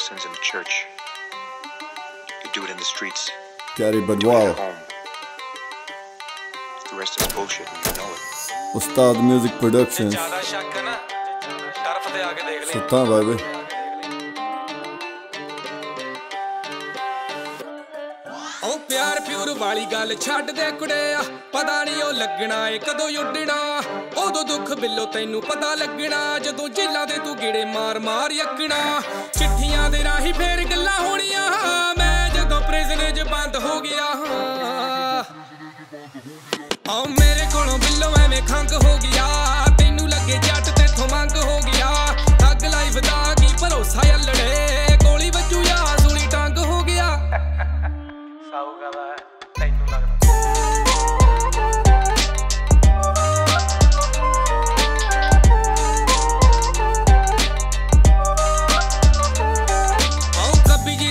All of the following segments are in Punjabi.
sins in the church. You do it in the streets. Gary Badwal. The rest is bullshit, and you know it. Ustad Music Productions, ਸੁੱਤਾ ਬਾਬੇ ਉਹ ਪਿਆਰ ਪਿਉਰ ਵਾਲੀ ਗੱਲ ਛੱਡ ਦੇ ਕੁੜਿਆ ਪਤਾ ਨਹੀਂ ਉਹ ਲੱਗਣਾ ਏ ਕਦੋਂ ਉੱਡਣਾ ਉਦੋਂ ਦੁੱਖ ਬਿੱਲੋ ਤੈਨੂੰ ਪਤਾ ਲੱਗਣਾ ਜਦੋਂ ਜੇਲਾਂ ਦੇ ਤੂੰ ਗੇੜੇ ਮਾਰ ਮਾਰ ਯੱਕਣਾ ਚਿੱਠੀਆਂ ਦੇ ਰਾਹੀਂ ਫੇਰ ਗੱਲਾਂ ਹੋਣੀਆਂ। ਮੈਂ ਜਦੋਂ ਪ੍ਰਿਜ਼ਨ 'ਚ ਬੰਦ ਹੋ ਗਿਆ। ਆ ਮੇਰੇ ਕੋਲੋਂ ਬਿੱਲੋ ਐਵੇਂ ਖੰਗ ਹੋ ਗਿਆ। ਤੈਨੂੰ ਲੱਗੇ ਜੱਟ ਤੇਥੋਂ ਮੰਗ ਹੋ ਗਿਆ। ਠੱਗ ਲਾਈਫ ਦਾ ਕੀ ਭਰੋਸਾ ਯੱਲੜੇ ਗੋਲੀ ਵੱਜੂ ਯਾ ਸੂਲੀ ਟੰਗ ਹੋ ਗਿਆ। ਸਾਊਗਾ ਦਾ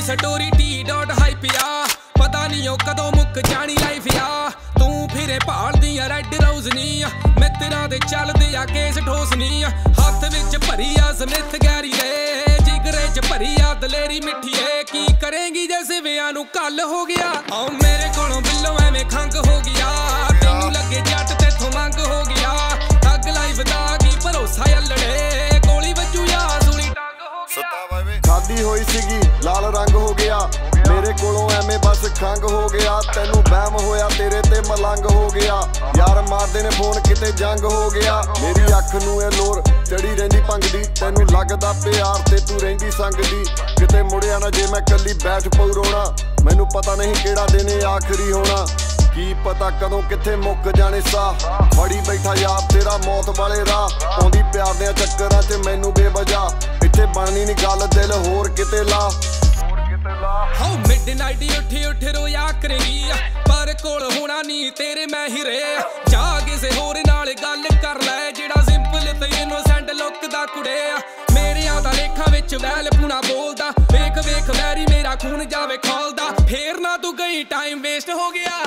ਸਟੋਰੀ ਟੀ ਡਾਟ ਹਾਈਪ ਆ। ਪਤਾ ਨਹੀਂ ਉਹ ਕਦੋਂ ਮੁੱਕ ਜਾਣੀ ਲਾਈਫ ਆ। ਤੂੰ ਫਿਰੇ ਭਾਲਦੀ ਆ ਰੈੱਡ ਰੋਜ਼ ਨਹੀਂ ਮਿੱਤਰਾਂ ਦੇ ਚੱਲਦੇ ਆ ਕੇਸ ਠੋਸ ਨਹੀਂ ਹੱਥ ਵਿੱਚ ਭਰੀ ਆ ਸਮਿਥ ਗੈਰੀ ਦੇ ਜਿਗਰੇ 'ਚ ਭਰੀ ਆ ਦਲੇਰੀ ਮਿੱਠੀ ਏ। ਕੀ ਕਰੇਂਗੀ ਜੇ ਸਿਵਿਆਂ ਨੂੰ ਕੱਲ ਹੋ ਗਿਆ? ਆਉ ਮੇਰੇ ਕੋਲੋਂ ਬਿੱਲੋ ਐਵੇਂ ਖੰਗ ਹੋ ਗਿਆ। ਤੈਨੂੰ ਲੱਗੇ ਜੱਟ ਤੇਥੋਂ ਮੰਗ ਹੋ ਗਿਆ। ਅੱਗ ਲਾਈਫ ਦਾ ਕੀ ਭਰੋਸਾ ਯੱਲੜੇ ਗੋਲੀ ਵੱਜੂ ਯਾ ਸੂਲੀ ਟੰਗ ਹੋ ਗਿਆ। ਖਾਦੀ ਹੋਈ ਸੀਗੀ। ਮਲੰਗ ਹੋ ਗਿਆ। ਯਾਰ ਮਾਰਦੇ ਨੇ ਫੋਨ ਕਿਤੇ ਜੰਗ ਹੋ ਗਿਆ। ਮੇਰੀ ਅੱਖ ਨੂੰ ਇਹ ਲੋਰ ਚੜੀ ਰਹਿੰਦੀ ਭੰਗਦੀ। ਤੈਨੂੰ ਲੱਗਦਾ ਪਿਆਰ ਤੇ ਤੂੰ ਰਹਿੰਦੀ ਸੰਗਦੀ। ਕਿਤੇ ਮੁੜਿਆ ਨਾ ਜੇ ਮੈਂ ਕੱਲੀ ਬੈਠ ਪਊ ਰੋਣਾ। ਮੈਨੂੰ ਪਤਾ ਨਹੀਂ ਕਿਹੜਾ ਦਿਨ ਆਖਰੀ ਹੋਣਾ। ਕੀ ਪਤਾ ਕਦੋਂ ਕਿੱਥੇ ਮੁੱਕ ਜਾਣੇ ਸਾਹ ਫੜੀ ਬੈਠਾ ਯਾਰ, ਤੇਰਾ ਮੌਤ ਵਾਲੇ ਰਾਹ। ਆਉਂਦੀ ਪਿਆਰ ਦੇ ਚੱਕਰਾਂ 'ਚ ਮੈਨੂੰ ਬੇਵਜਾ ਇੱਥੇ ਬਣਨੀ ਨਹੀਂ ਗੱਲ, ਦਿਲ ਹੋਰ ਕਿਤੇ ਲਾ। ਹਾਉ ਮਿਡਨਾਈਟ ਉੱਠੀ, ਉੱਠ ਰੋਇਆ ਕਰੇਗੀ। ਪਰ ਕੋਲ ਹੋਣਾ ਨਹੀਂ ਤੇਰੇ ਮੈਂ ਹੀ ਰੇ ਜਾ ਕਿਸੇ ਹੋਰ ਨਾਲ ਗੱਲ ਕਰ ਲੈ, ਜਿਹੜਾ ਸਿੰਪਲ ਤੇ ਇਨੋਸੈਂਟ ਲੁੱਕ ਦਾ ਕੁੜਿਆ ਮੇਰਿਆਂ ਦਾ ਲੇਖਾਂ ਵਿੱਚ ਵੈਲ ਪੁਣਾ ਬੋਲਦਾ। ਵੇਖ ਵੇਖ ਵੈਰੀ ਮੇਰਾ ਖੂਨ ਜਾਵੇ ਖੋਲਦਾ। ਫੇਰ ਨਾ ਤੂੰ ਗਈ ਟਾਈਮ ਵੇਸਟ ਹੋ ਗਿਆ।